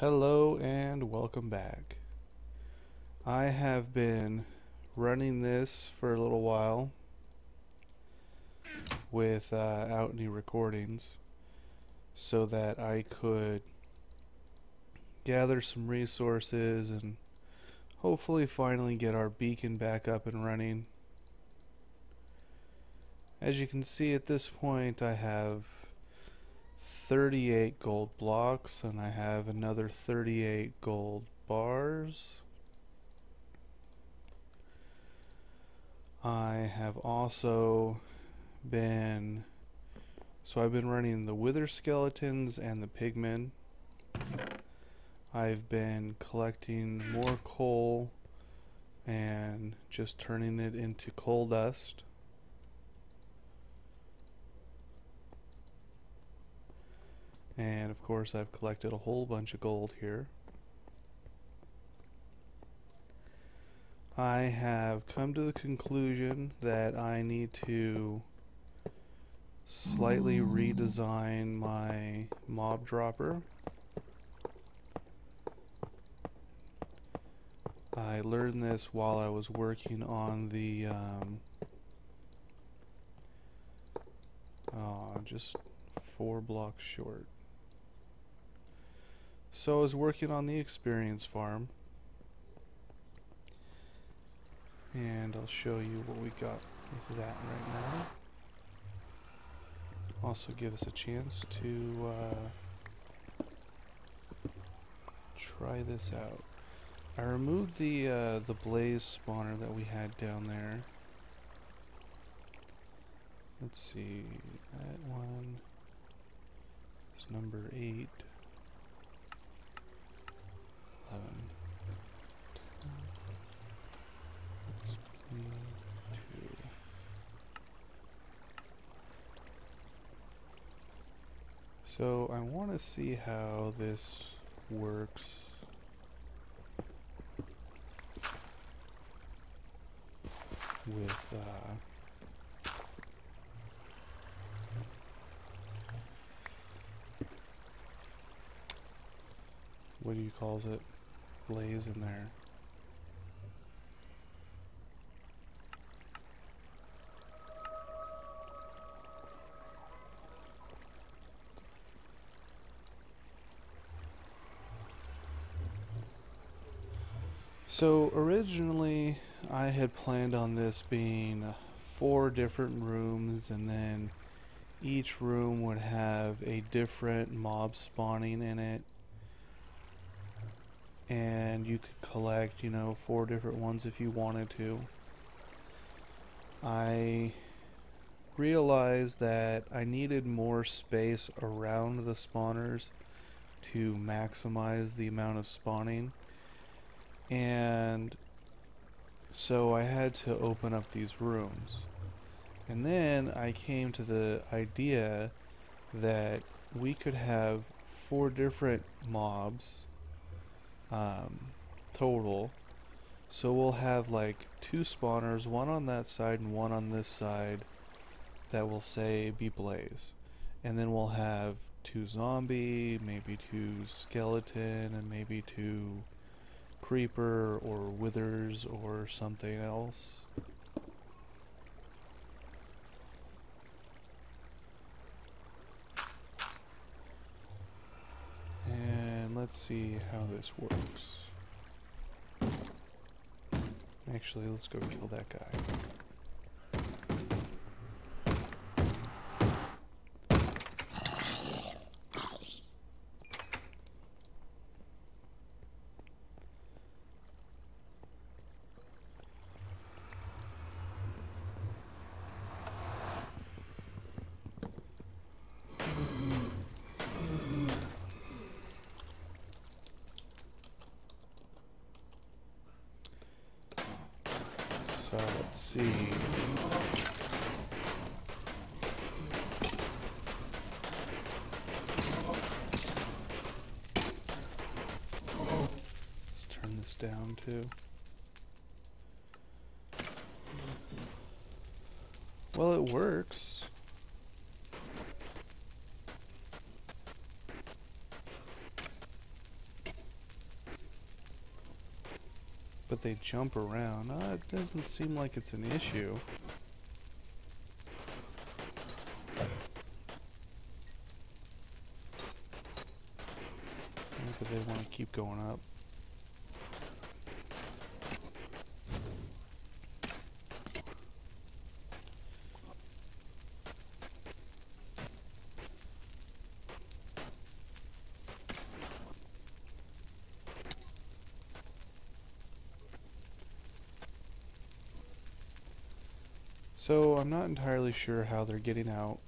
Hello and welcome back. I have been running this for a little while with uh, any recordings so that I could gather some resources and hopefully finally get our beacon back up and running. As you can see at this point I have 38 gold blocks and I have another 38 gold bars. I have also been so I've been running the wither skeletons and the pigmen. I've been collecting more coal and just turning it into coal dust. And of course I've collected a whole bunch of gold here. I have come to the conclusion that I need to slightly redesign my mob dropper. I learned this while I was working on the um, oh, just four blocks short. So I was working on the experience farm. And I'll show you what we got with that right now. Also give us a chance to uh, try this out. I removed the uh, the blaze spawner that we had down there. Let's see, that one is number 8. So I want to see how this works. With uh, what do you calls it? Blaze in there. So originally I had planned on this being four different rooms and then each room would have a different mob spawning in it. And you could collect you know four different ones if you wanted to. I realized that I needed more space around the spawners to maximize the amount of spawning and so I had to open up these rooms. And then I came to the idea that we could have four different mobs um, total. So we'll have like two spawners, one on that side and one on this side that will say be blaze. And then we'll have two zombie, maybe two skeleton, and maybe two creeper or withers or something else. And let's see how this works. Actually, let's go kill that guy. this down too. Well, it works. But they jump around. Uh, it doesn't seem like it's an issue. But they want to keep going up. So I'm not entirely sure how they're getting out.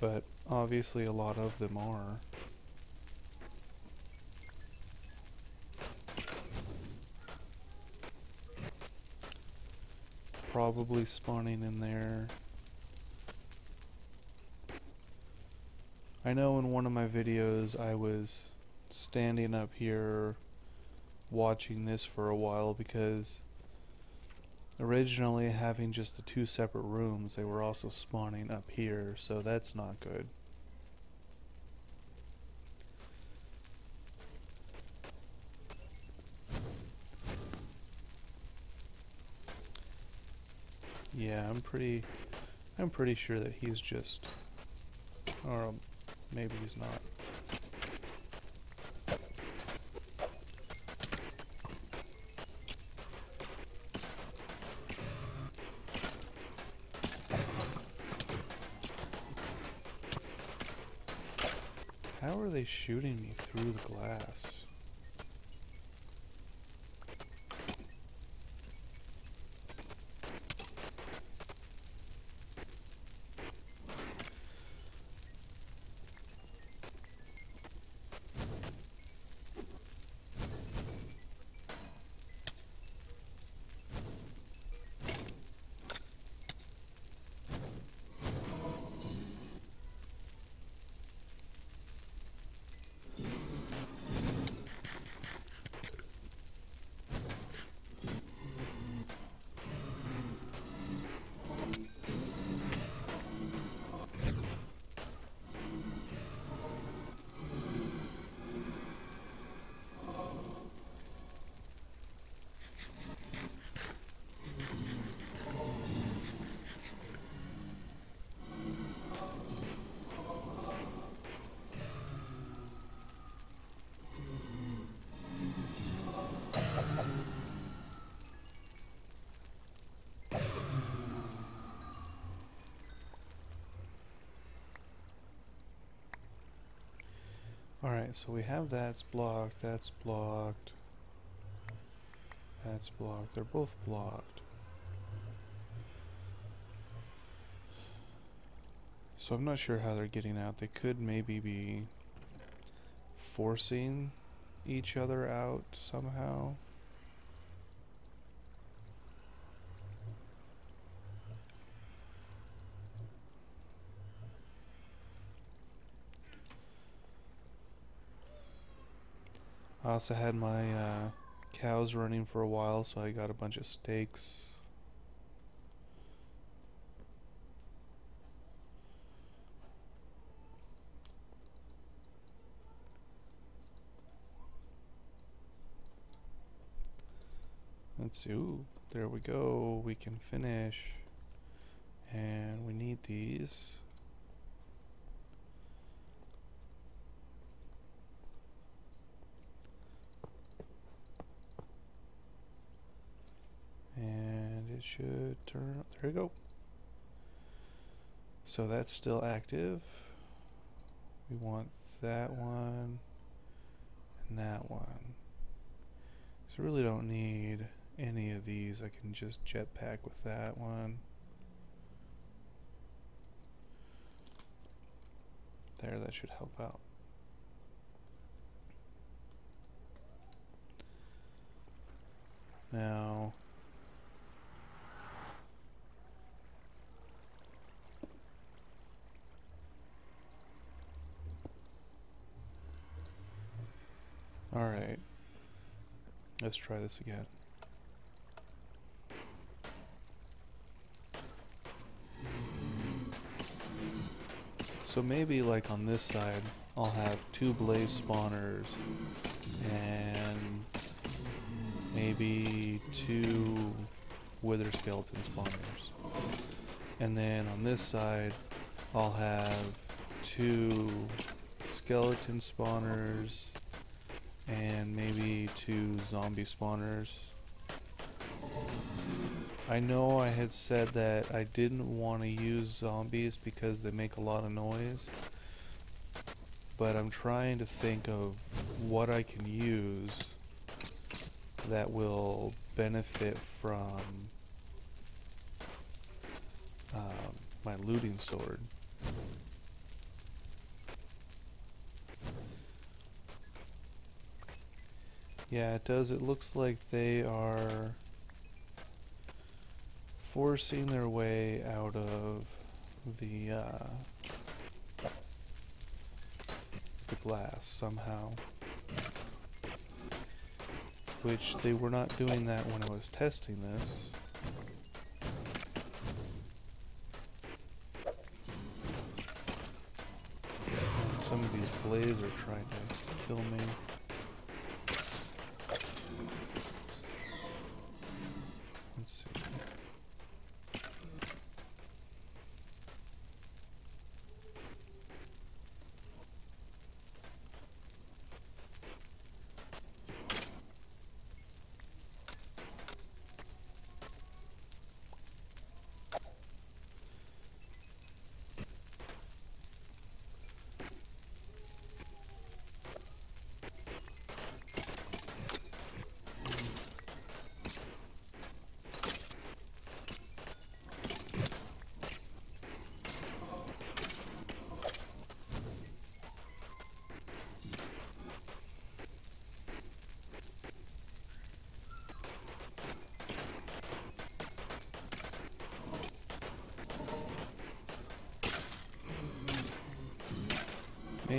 But obviously a lot of them are. Probably spawning in there. I know in one of my videos I was standing up here watching this for a while because originally having just the two separate rooms, they were also spawning up here, so that's not good. Yeah, I'm pretty I'm pretty sure that he's just or maybe he's not. Through the glass? Alright, so we have that's blocked, that's blocked, that's blocked. They're both blocked. So I'm not sure how they're getting out. They could maybe be forcing each other out somehow. Also had my uh, cows running for a while, so I got a bunch of steaks. Let's see. Ooh, there we go. We can finish. And we need these. it should turn there we go. So that's still active. We want that one and that one. So really don't need any of these. I can just jetpack with that one. There that should help out. Now Alright. Let's try this again. So maybe like on this side, I'll have two blaze spawners and maybe two wither skeleton spawners. And then on this side, I'll have two skeleton spawners and maybe two zombie spawners. I know I had said that I didn't want to use zombies because they make a lot of noise, but I'm trying to think of what I can use that will benefit from um, my looting sword. Yeah, it does. It looks like they are forcing their way out of the uh, the glass somehow. Which they were not doing that when I was testing this. Some of these blaze are trying to kill me.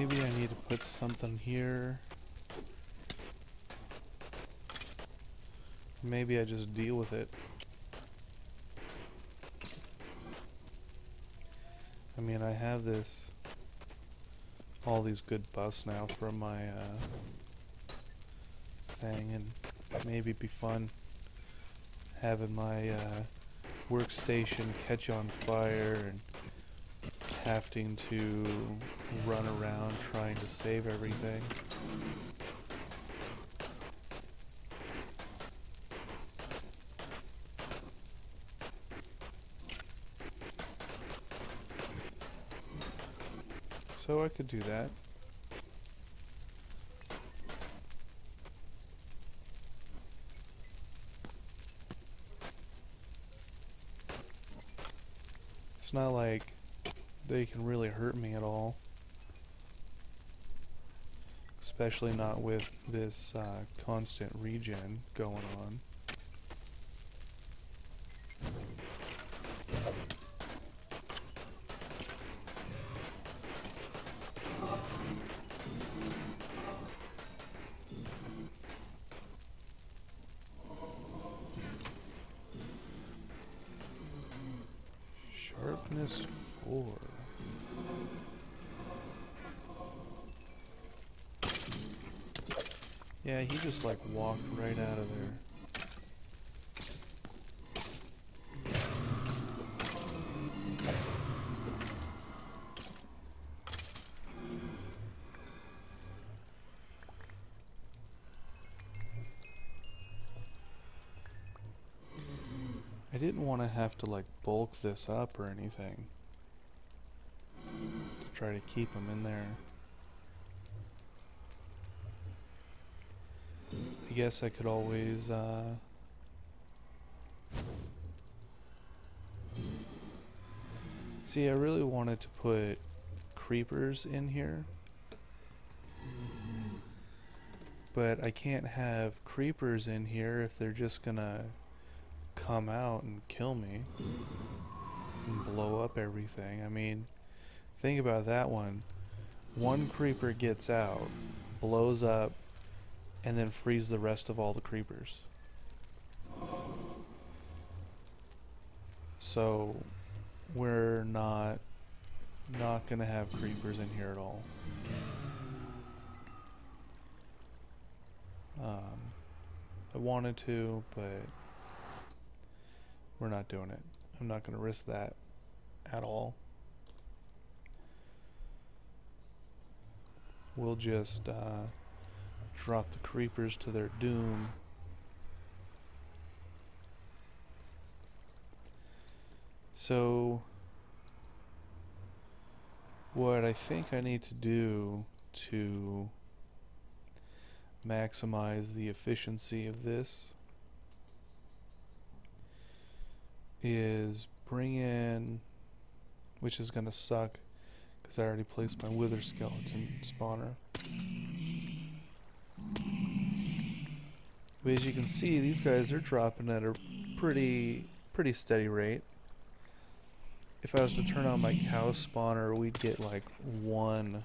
Maybe I need to put something here. Maybe I just deal with it. I mean, I have this, all these good buffs now for my uh, thing, and maybe be fun having my uh, workstation catch on fire and having to run around trying to save everything. So I could do that. It's not like they can really hurt me at all. Especially not with this uh, constant regen going on. Sharpness 4. Yeah, he just like walked right out of there. I didn't want to have to like bulk this up or anything to try to keep him in there. I guess I could always uh, see I really wanted to put creepers in here but I can't have creepers in here if they're just gonna come out and kill me and blow up everything. I mean, think about that one. One creeper gets out, blows up, and then freeze the rest of all the creepers. So, we're not not going to have creepers in here at all. Um, I wanted to, but we're not doing it. I'm not going to risk that at all. We'll just uh, drop the creepers to their doom. So, what I think I need to do to maximize the efficiency of this is bring in, which is going to suck because I already placed my wither skeleton spawner. But as you can see, these guys are dropping at a pretty pretty steady rate. If I was to turn on my cow spawner, we'd get like one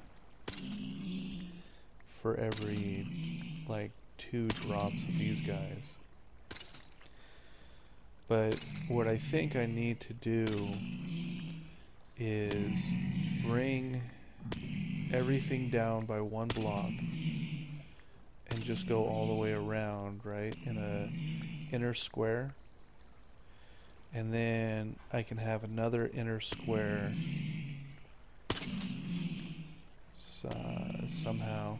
for every like two drops of these guys. But what I think I need to do is bring everything down by one block and just go all the way around, right, in a inner square. And then I can have another inner square uh, somehow.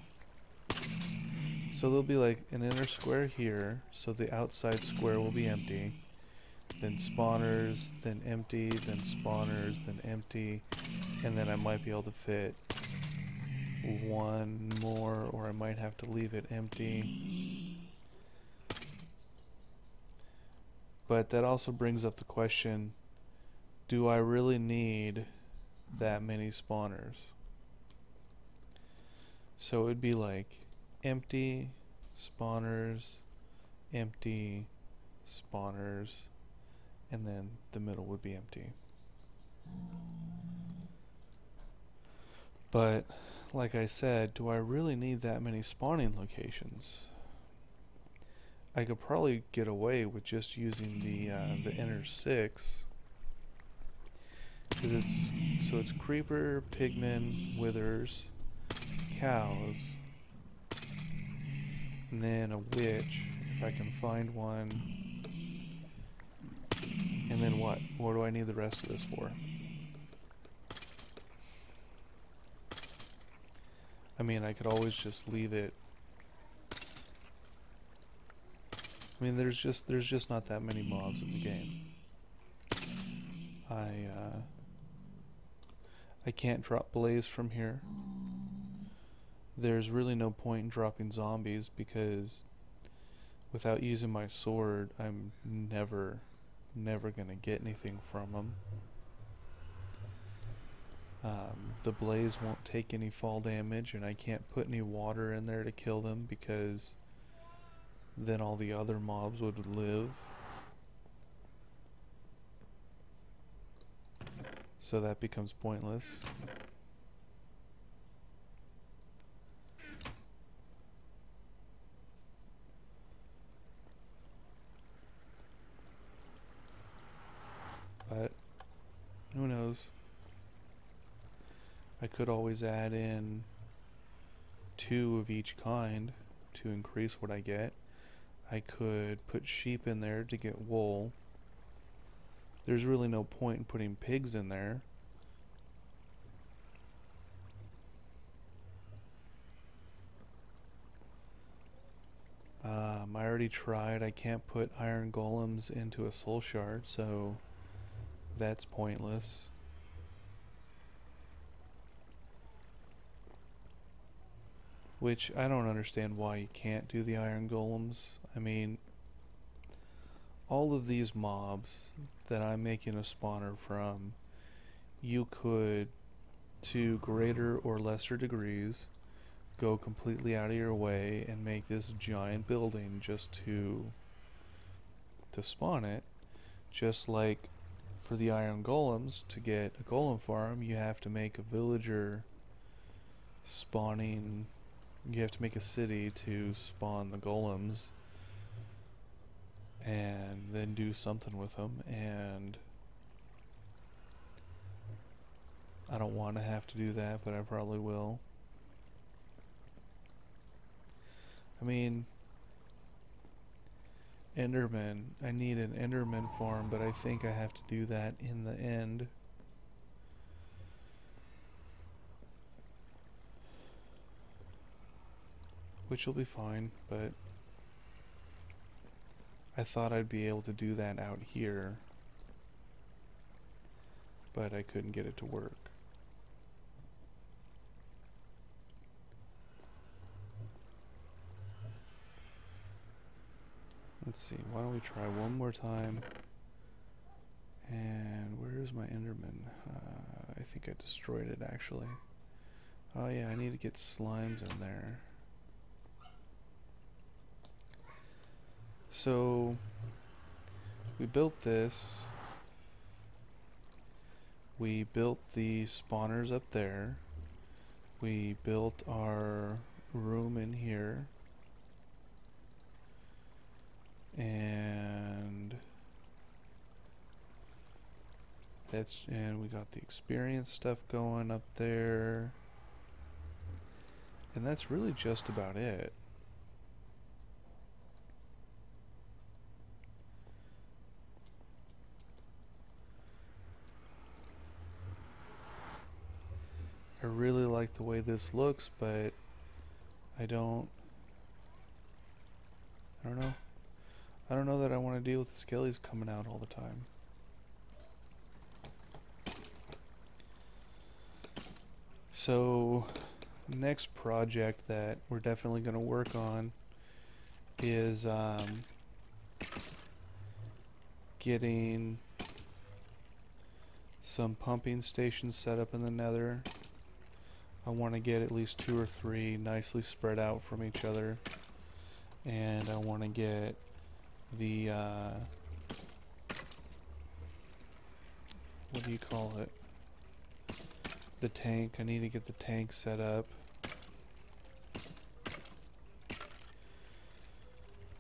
So there'll be like an inner square here, so the outside square will be empty then spawners, then empty, then spawners, then empty, and then I might be able to fit one more, or I might have to leave it empty. But that also brings up the question, do I really need that many spawners? So it would be like empty, spawners, empty, spawners, and then the middle would be empty. But, like I said, do I really need that many spawning locations? I could probably get away with just using the uh, the inner six, because it's so it's creeper, pigmen, withers, cows, and then a witch if I can find one and then what? What do I need the rest of this for? I mean, I could always just leave it. I mean, there's just there's just not that many mobs in the game. I uh, I can't drop blaze from here. There's really no point in dropping zombies because without using my sword, I'm never never to get anything from them. Um, the blaze won't take any fall damage, and I can't put any water in there to kill them because then all the other mobs would live. So that becomes pointless. But who knows? I could always add in two of each kind to increase what I get. I could put sheep in there to get wool. There's really no point in putting pigs in there. Um, I already tried. I can't put iron golems into a soul shard, so that's pointless. Which I don't understand why you can't do the iron golems. I mean, all of these mobs that I'm making a spawner from, you could, to greater or lesser degrees, go completely out of your way and make this giant building just to to spawn it just like for the iron golems, to get a golem farm, you have to make a villager spawning. You have to make a city to spawn the golems and then do something with them. And I don't want to have to do that, but I probably will. I mean, Enderman. I need an Enderman farm, but I think I have to do that in the end. Which will be fine, but I thought I'd be able to do that out here, but I couldn't get it to work. Let's see, why don't we try one more time? And where's my Enderman? Uh, I think I destroyed it actually. Oh yeah, I need to get slimes in there. So, we built this. We built the spawners up there. We built our room in here. And that's and we got the experience stuff going up there. And that's really just about it. I really like the way this looks, but I don't I don't know. I don't know that I want to deal with the skellies coming out all the time. So, next project that we're definitely going to work on is um, getting some pumping stations set up in the nether. I want to get at least two or three nicely spread out from each other. And I want to get the, uh, what do you call it? The tank. I need to get the tank set up.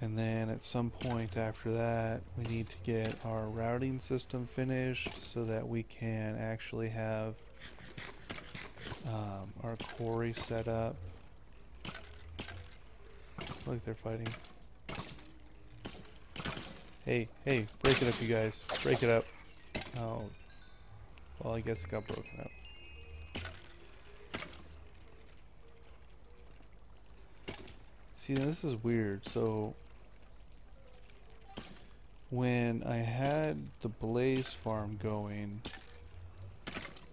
And then at some point after that, we need to get our routing system finished so that we can actually have um, our quarry set up. Look, they're fighting. Hey, hey, break it up, you guys. Break it up. Oh. Well, I guess it got broken up. See, this is weird. So, when I had the Blaze farm going,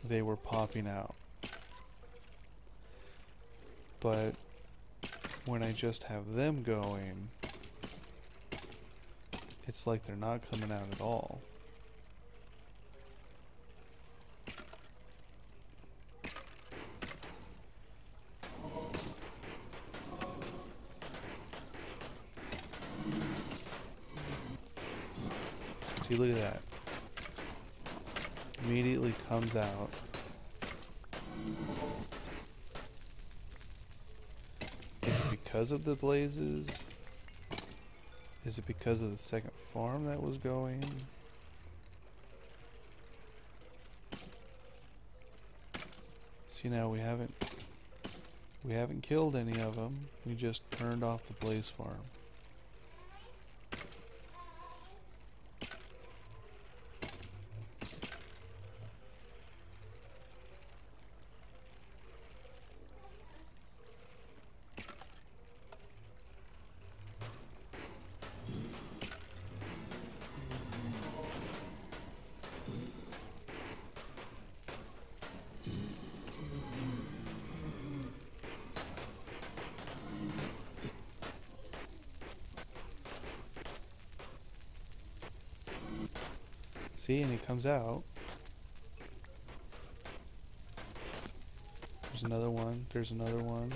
they were popping out. But when I just have them going, it's like they're not coming out at all. See, look at that. Immediately comes out. Because of the blazes? Is it because of the second farm that was going? See now we haven't we haven't killed any of them. We just turned off the blaze farm. Out. There's another one. There's another one.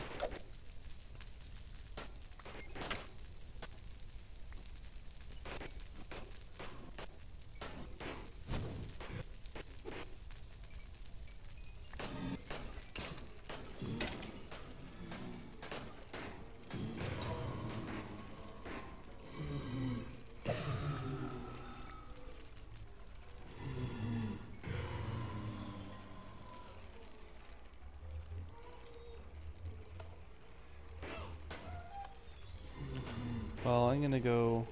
Well, I'm gonna go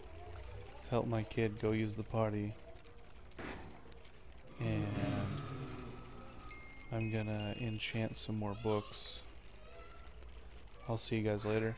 help my kid go use the party. And I'm gonna enchant some more books. I'll see you guys later.